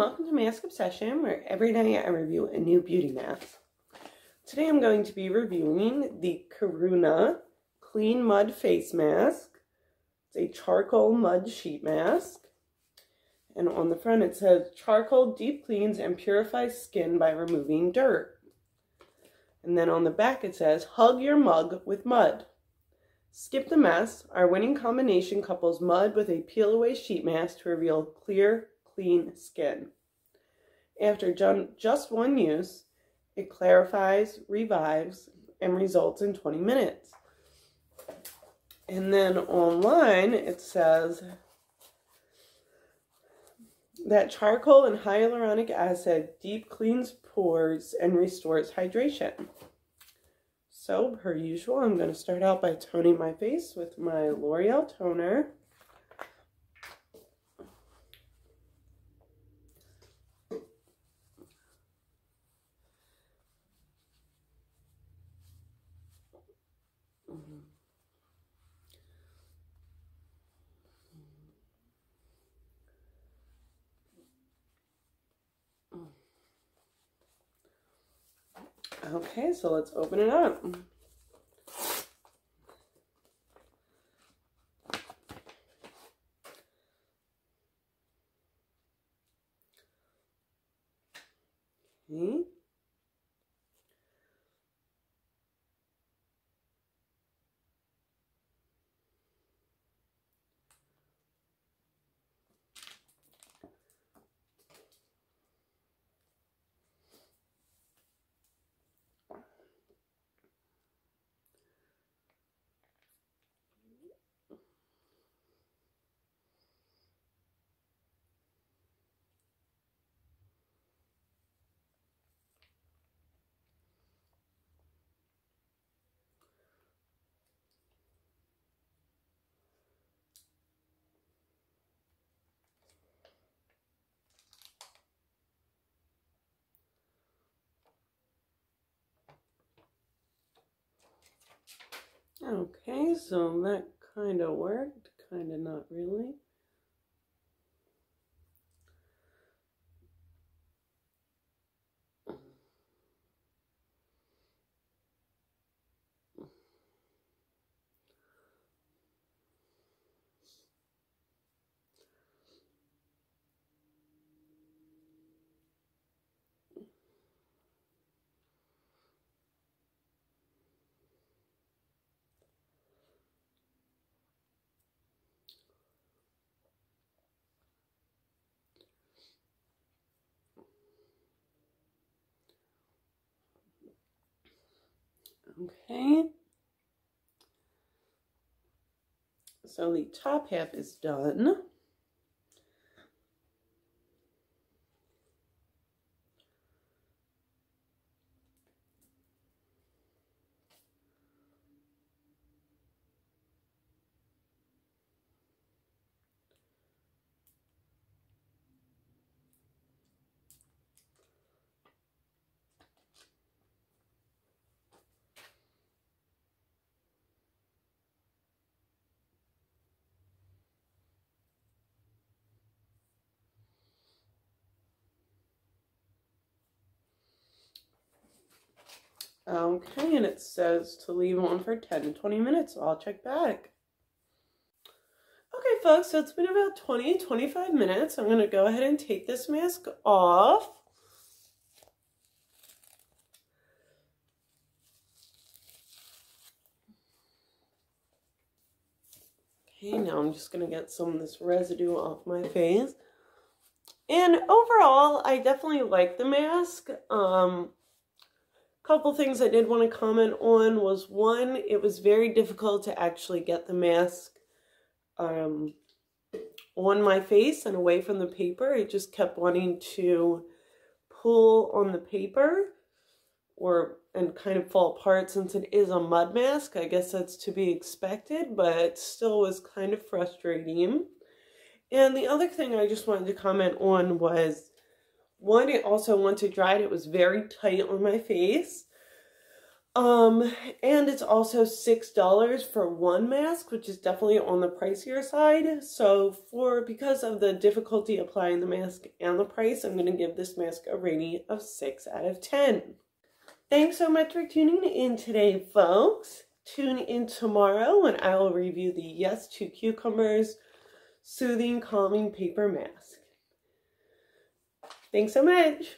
welcome to Mask Obsession, where every day I review a new beauty mask. Today I'm going to be reviewing the Karuna Clean Mud Face Mask. It's a charcoal mud sheet mask. And on the front it says, charcoal deep cleans and purifies skin by removing dirt. And then on the back it says, hug your mug with mud. Skip the mess. Our winning combination couples mud with a peel away sheet mask to reveal clear, clean skin. After just one use, it clarifies, revives, and results in 20 minutes. And then online it says that charcoal and hyaluronic acid deep cleans pores and restores hydration. So, per usual, I'm going to start out by toning my face with my L'Oreal toner. Mm-hmm. Okay, so let's open it up. Okay. Okay, so that kind of worked, kind of not really. Okay. So the top half is done. Okay, and it says to leave on for 10 to 20 minutes, so I'll check back. Okay, folks, so it's been about 20, 25 minutes. I'm going to go ahead and take this mask off. Okay, now I'm just going to get some of this residue off my face. And overall, I definitely like the mask. Um, couple things I did want to comment on was one, it was very difficult to actually get the mask um, on my face and away from the paper. It just kept wanting to pull on the paper or and kind of fall apart since it is a mud mask. I guess that's to be expected, but still was kind of frustrating. And the other thing I just wanted to comment on was one, it also once it dried, it was very tight on my face. Um, and it's also $6 for one mask, which is definitely on the pricier side. So for, because of the difficulty applying the mask and the price, I'm going to give this mask a rating of 6 out of 10. Thanks so much for tuning in today, folks. Tune in tomorrow when I will review the Yes to Cucumbers Soothing Calming Paper Mask. Thanks so much.